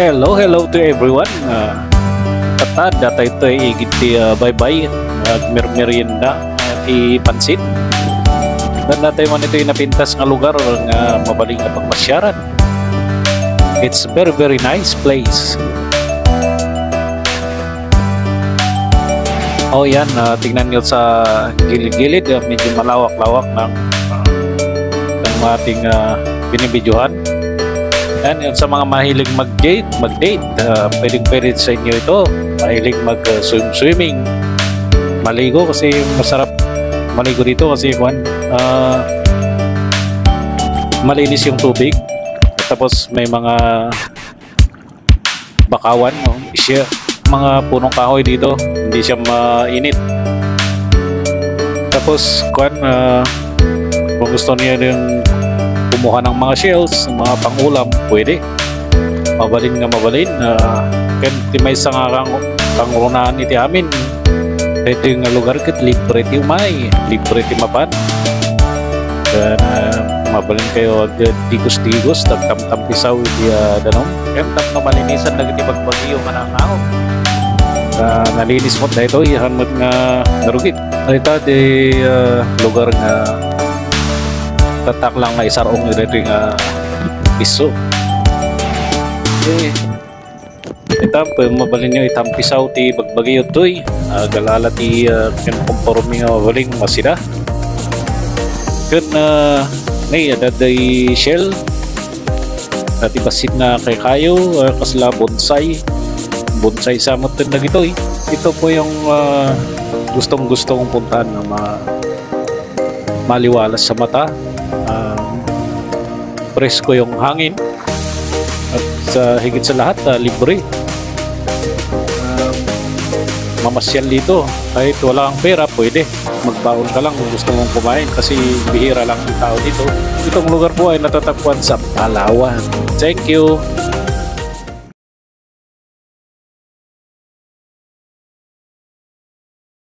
Hello, hello to everyone. Uh, Katad, data ito ay igit ti uh, bye-bye. Nagmermerienda uh, ti pansit. Dan natay man ito napintas nga lugar nga mabaling na pagmasyaran. It's very very nice place. Oh yan, uh, tingnan nyo sa gilid-gilid, uh, medyo malawak-lawak ng, uh, ng ating uh, binibidyohan. Yan, yun sa mga mahilig mag-date, mag-date, uh, pwedeng pwede sa inyo ito. Mahilig mag-swim-swimming, maligo kasi masarap maligo dito kasi one, uh, malinis yung tubig. Tapos may mga bakawan, no? siya, mga punong kahoy dito, hindi siya mainit. Tapos, kwan, uh, kung gusto niya yung kumuha ng mga shells, ng mga pangulam, pwede. Mabalin nga mabalin. Uh, kan ti may sa nga kang iti amin. Pwede nga lugar kat libre ti umay, libre ti mapan. Kan uh, mabalin kayo agad digos-digos, tagtam-tampisaw iti uh, danong. Kan tam na malinisan na iti bagbagiyo nga nang ahon. Uh, nalinis mo dahil ito, ihan mo nga narugit. Ito di uh, lugar nga tatak lang nga isarong nila ito nga piso. Okay. Ito, mabalin nyo itampisaw ti bagbagi ito eh. Uh, galala ti uh, kinukompormi nga mabaling masida. Kun na uh, nay adaday shell dati basit na kay kayo uh, kasla bonsai bonsai sa motor na gito eh. Ito po yung uh, gustong gusto kong puntahan na ma maliwalas sa mata presko yung hangin. At sa higit sa lahat uh, libre. Um, mamasyal dito. Kahit wala kang pera pwede. Magbaon ka lang kung gusto mong kumain kasi bihira lang yung tao dito. Itong lugar po ay natatagpuan sa Palawan. Thank you